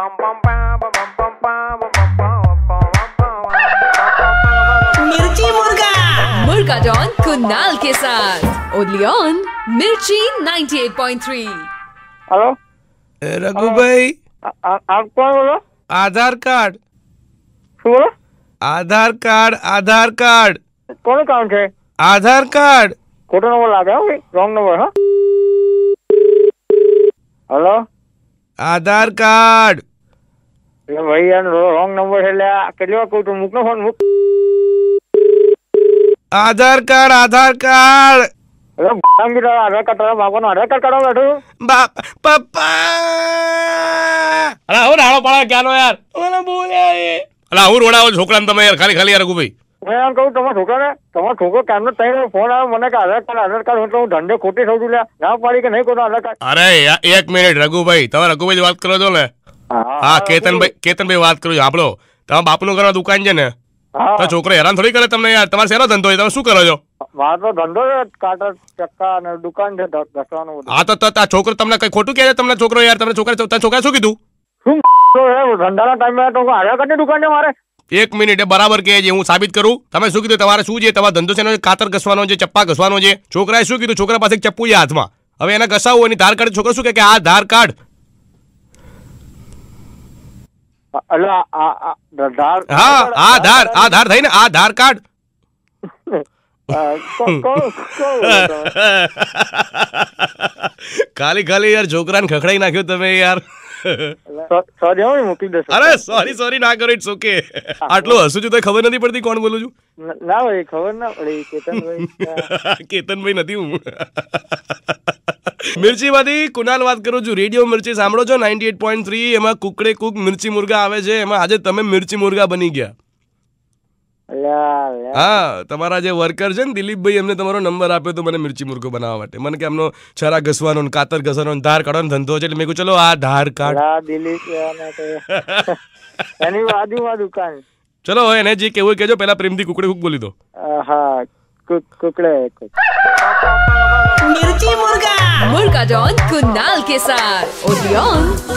मिर्ची मुर्गा। मुर्गा डॉन कुनाल के साथ। ओनली ऑन मिर्ची 98.3 हेलो? रघु भाई। आप कौन बोलो? आधार कार्ड। बोलो? Aadhaar card Aadhaar card. कौन अकाउंट है? आधार कार्ड। कोटा नंबर आ गया रॉन्ग नंबर हाँ? हेलो? आधार कार्ड। ભાઈ રોંગ નંબર એટલે આ કેટલી વાર કહું તું મૂક નો ફોન મૂક. Aadhaar card Aadhaar card. Aadhaar card તારા બાપાનો આધાર કાર્ડ કાઢવા બેઠું બાપ પપ્પા. અલા હું નાળો પાડો ક્યાંનો યાર? મને બોલ્યા એ. અલા હું રોડાવો છોકરાને તમે યાર ખાલી ખાલી યાર રઘુભાઈ હું એમ કહું તમારા છોકરાને તમારો છોકરો કેમનો તઈને ફોન આવ્યો મને કે આધાર કાર્ડ આધાર કાર્ડ એટલે હું ધંધે ખોટી થઉં છું લ્યા. ના પાડી કે નહીં ખોટો આધાર કાર્ડ. અરે એક મિનિટ રઘુભાઈ તમે રઘુભાઈ વાત કરો છો ને. હા કેતનભાઈ કેતનભાઈ વાત કરું છું. આપણો તમારા બાપનું ઘરમાં દુકાન છે ને? તો છોકરો હેરાન થોડી કરે તમને યાર? તમારે શેનો ધંધો તમે શું કરો છો? મારો ધંધો છે કાટર ચક્કા અને દુકાન છે ઘસવાનું હા તો તો છોકરો તમને કઈ ખોટું કહે છે તમને છોકરો યાર? તમને છોકરા તમે છોકરા શું કીધું? શું ધંધાના ટાઈમે તો આવ્યા કાર્ડની દુકાન છે મારે. એક મિનિટ બરાબર કહે છે હું સાબિત કરું. તમે શું કીધું? તમારે શું છે? તમારો ધંધો છે કાતર ઘસવાનો છે ચપ્પા ઘસવાનો છે? છોકરાએ શું કીધું? છોકરા પાસે ચપ્પુ છે હાથમાં. હવે એને ઘસાવું એની ધાર કાર્ડ છોકરો શું કે આ ધાર કાર્ડ એટલે આ- આ આ ધાર હા આ ધાર આ ધાર થઈ ને આ કાર્ડ. ખાલી ખાલી યાર છોકરાને ખખડાઈ નાખ્યો તમે યાર. સોરી હો, અરે સોરી સોરી ના કરો ઇટ્સ ઓકે આટલું હસું છું તો ખબર નથી પડતી કોણ બોલું છું. ના ભાઈ ખબર ના પડી કેતનભાઈ. કેતનભાઈ નથી હું. મિર્ચીમાંથી કુનાલ વાત કરું છું રેડિયો મિર્ચી સાંભળો છો નાઇન્ટી એટ પોઈન્ટ થ્રી એમાં કુકડે કુક મિર્ચી મુર્ગા આવે છે એમાં આજે તમે મિર્ચી મુર્ગા બની ગયા. હા તમારા જે વર્કર છે ને દિલીપભાઈ એમને તમારો નંબર આપ્યો તો મને મિર્ચી મુર્ગો બનાવવા માટે. મને કે એમનો છરા ઘસવાનો કાતર ઘસવાનો ધાર કાઢવાનો ધંધો છે એટલે મેં કહ્યું ચલો આ ધાર કાઢ. એની બાજુમાં દુકાન ચલો એને જે કેવું કેજો પહેલા પ્રેમથી કુકડે કુક બોલી દો. હા કુકડે કુક. मिर्ची मुर्गा मुर्गा डॉन कुनाल के साथ ओनली ऑन 98.3